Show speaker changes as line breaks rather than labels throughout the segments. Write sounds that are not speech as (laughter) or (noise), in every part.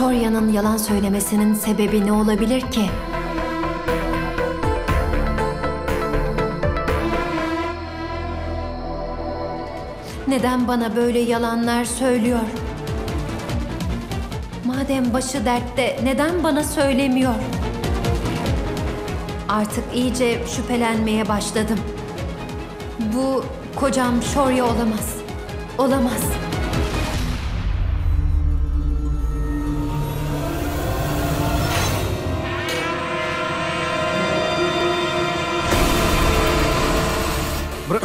Shorya'nın yalan söylemesinin sebebi ne olabilir ki? Neden bana böyle yalanlar söylüyor? Madem başı dertte neden bana söylemiyor? Artık iyice şüphelenmeye başladım. Bu kocam Şorya olamaz. Olamaz.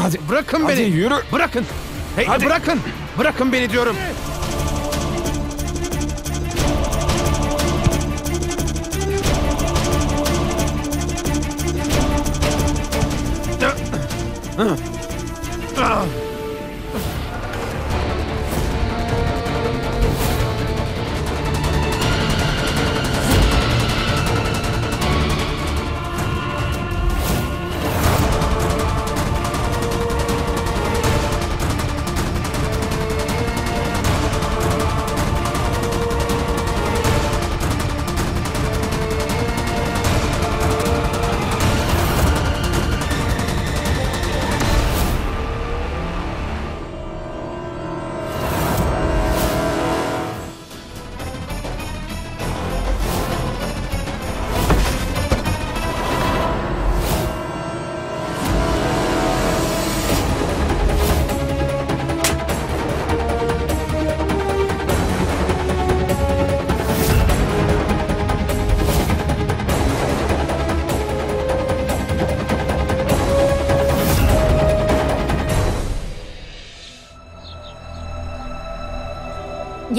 Hadi.
bırakın
Hadi
beni.
yürü.
Bırakın. Hey,
Hadi.
bırakın. Bırakın beni diyorum.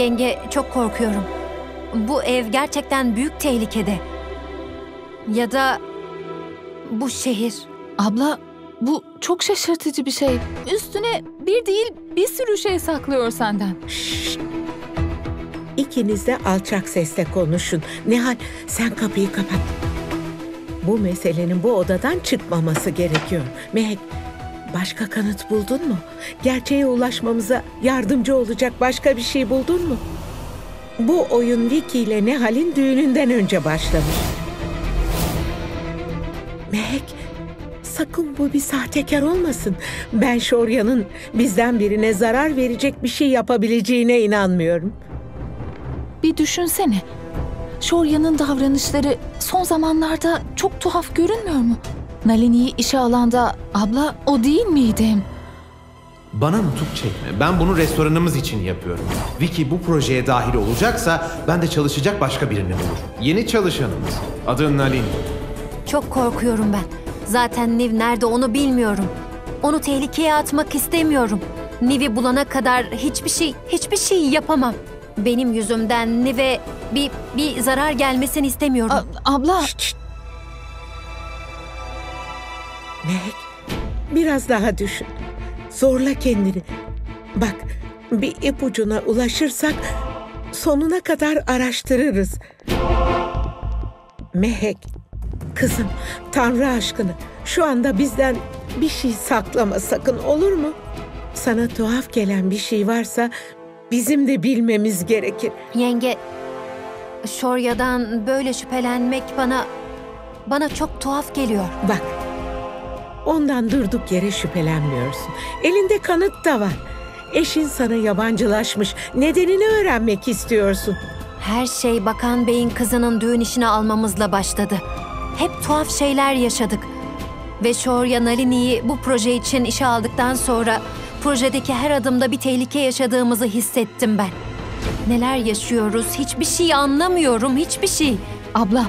Yenge çok korkuyorum. Bu ev gerçekten büyük tehlikede. Ya da bu şehir.
Abla bu çok şaşırtıcı bir şey. Üstüne bir değil bir sürü şey saklıyor senden.
İkiniz de alçak sesle konuşun. Nihal sen kapıyı kapat. Bu meselenin bu odadan çıkmaması gerekiyor. Mehek başka kanıt buldun mu? Gerçeğe ulaşmamıza yardımcı olacak başka bir şey buldun mu? Bu oyun Vicky ile Nihal'in düğününden önce başlamış. Mehek sakın bu bir sahtekar olmasın. Ben Şorya'nın bizden birine zarar verecek bir şey yapabileceğine inanmıyorum.
Bir düşünsene. Şorya'nın davranışları son zamanlarda çok tuhaf görünmüyor mu? Nalini'yi işe alanda abla o değil miydi?
Bana nutuk çekme. Ben bunu restoranımız için yapıyorum. Vicky bu projeye dahil olacaksa ben de çalışacak başka birini bulur. Yeni çalışanımız. Adı Nalin.
Çok korkuyorum ben. Zaten Niv nerede onu bilmiyorum. Onu tehlikeye atmak istemiyorum. Niv'i bulana kadar hiçbir şey, hiçbir şey yapamam. Benim yüzümden Niv'e bir, bir zarar gelmesini istemiyorum.
A- abla
Şşt, şşt. Mehek, biraz daha düşün. Zorla kendini. Bak, bir ipucuna ulaşırsak sonuna kadar araştırırız. Mehek, kızım, Tanrı aşkına şu anda bizden bir şey saklama sakın olur mu? Sana tuhaf gelen bir şey varsa bizim de bilmemiz gerekir.
Yenge, Shorya'dan böyle şüphelenmek bana bana çok tuhaf geliyor.
Bak. Ondan durduk yere şüphelenmiyorsun. Elinde kanıt da var. Eşin sana yabancılaşmış. Nedenini öğrenmek istiyorsun.
Her şey Bakan Bey'in kızının düğün işine almamızla başladı. Hep tuhaf şeyler yaşadık. Ve Şorya Nalini'yi bu proje için işe aldıktan sonra projedeki her adımda bir tehlike yaşadığımızı hissettim ben. Neler yaşıyoruz hiçbir şey anlamıyorum hiçbir şey.
abla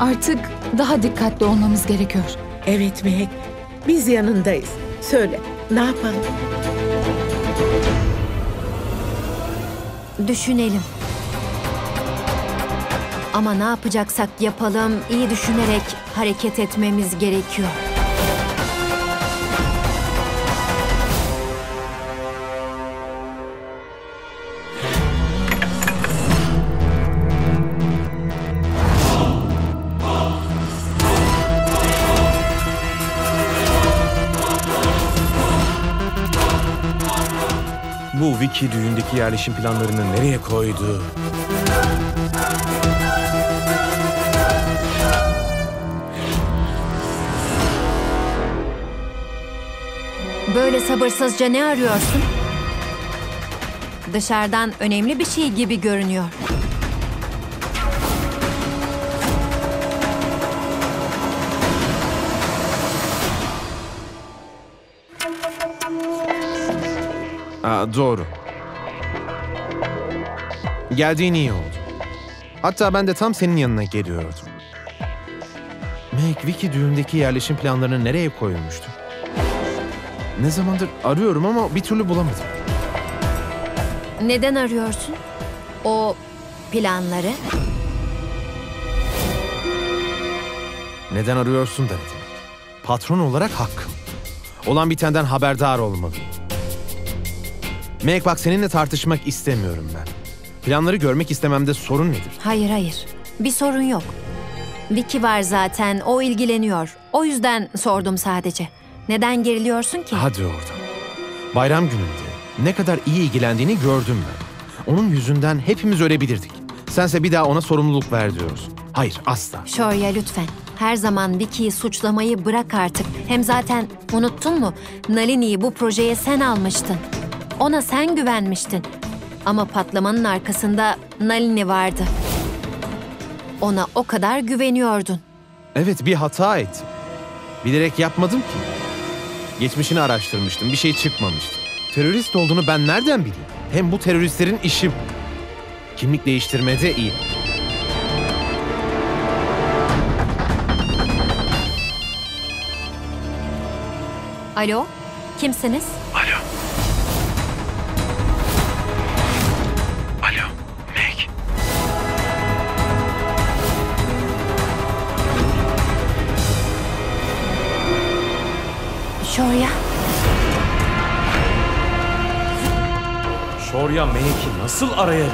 artık daha dikkatli olmamız gerekiyor.
Evet Mehek, biz yanındayız. Söyle, ne yapalım?
Düşünelim. Ama ne yapacaksak yapalım iyi düşünerek hareket etmemiz gerekiyor.
bu wiki düğündeki yerleşim planlarını nereye koydu?
Böyle sabırsızca ne arıyorsun? Dışarıdan önemli bir şey gibi görünüyor.
Aa, doğru. Geldiğin iyi oldu. Hatta ben de tam senin yanına geliyordum. Meg, Vicky düğündeki yerleşim planlarını nereye koymuştu? Ne zamandır arıyorum ama bir türlü bulamadım.
Neden arıyorsun? O planları.
Neden arıyorsun da ne demek? Patron olarak hakkım. Olan bitenden haberdar olmalıyım. Meg bak seninle tartışmak istemiyorum ben. Planları görmek istememde sorun nedir?
Hayır hayır. Bir sorun yok. Vicky var zaten. O ilgileniyor. O yüzden sordum sadece. Neden geriliyorsun ki?
Hadi oradan. Bayram gününde ne kadar iyi ilgilendiğini gördüm ben. Onun yüzünden hepimiz ölebilirdik. Sense bir daha ona sorumluluk ver diyorsun. Hayır asla.
Şorya lütfen. Her zaman Vicky'yi suçlamayı bırak artık. Hem zaten unuttun mu? Nalini'yi bu projeye sen almıştın. Ona sen güvenmiştin. Ama patlamanın arkasında Nalini vardı. Ona o kadar güveniyordun.
Evet bir hata ettim. Bilerek yapmadım ki. Geçmişini araştırmıştım. Bir şey çıkmamıştı. Terörist olduğunu ben nereden bileyim? Hem bu teröristlerin işi bu. Kimlik değiştirmede iyi.
Alo, kimsiniz?
Alo.
Şorya
Mehek'i nasıl arayabilir?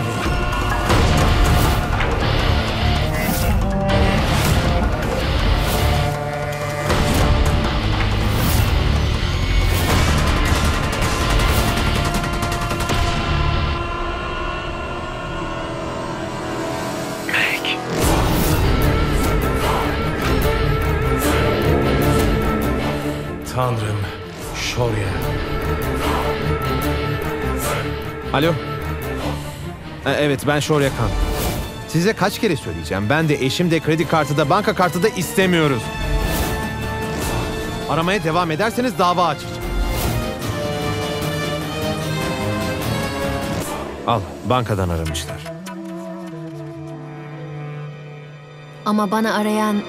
Tanrım, Şorya.
Alo. E, Evet ben Şorya Kan. Size kaç kere söyleyeceğim. Ben de eşim de kredi kartı da banka kartı da istemiyoruz. Aramaya devam ederseniz dava açacağım. Al bankadan aramışlar.
Ama bana arayan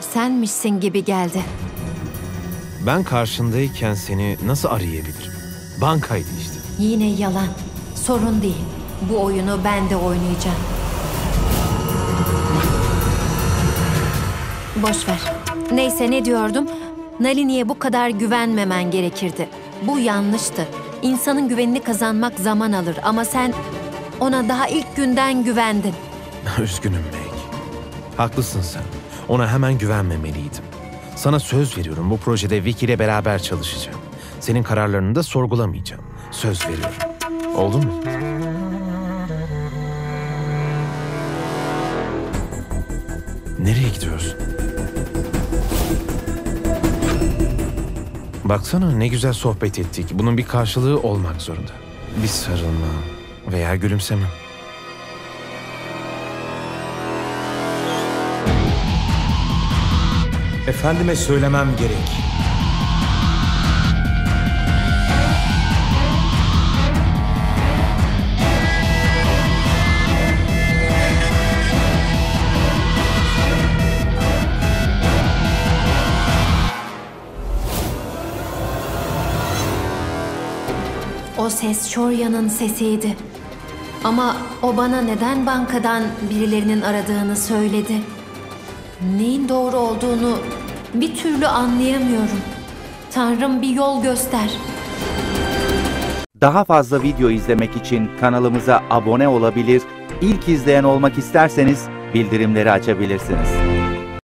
senmişsin gibi geldi.
Ben karşındayken seni nasıl arayabilirim? Bankaydı işte.
Yine yalan. Sorun değil. Bu oyunu ben de oynayacağım. Boş ver. Neyse ne diyordum? Nalini'ye bu kadar güvenmemen gerekirdi. Bu yanlıştı. İnsanın güvenini kazanmak zaman alır ama sen ona daha ilk günden güvendin. (laughs)
Üzgünüm Meg. Haklısın sen. Ona hemen güvenmemeliydim. Sana söz veriyorum bu projede Vicky ile beraber çalışacağım. Senin kararlarını da sorgulamayacağım. Söz veriyorum. Oldu mu? Nereye gidiyorsun? Baksana ne güzel sohbet ettik. Bunun bir karşılığı olmak zorunda. Bir sarılma veya gülümseme.
Efendime söylemem gerek.
Ses Shorya'nın sesiydi. Ama o bana neden bankadan birilerinin aradığını söyledi. Neyin doğru olduğunu bir türlü anlayamıyorum. Tanrım bir yol göster.
Daha fazla video izlemek için kanalımıza abone olabilir, ilk izleyen olmak isterseniz bildirimleri açabilirsiniz.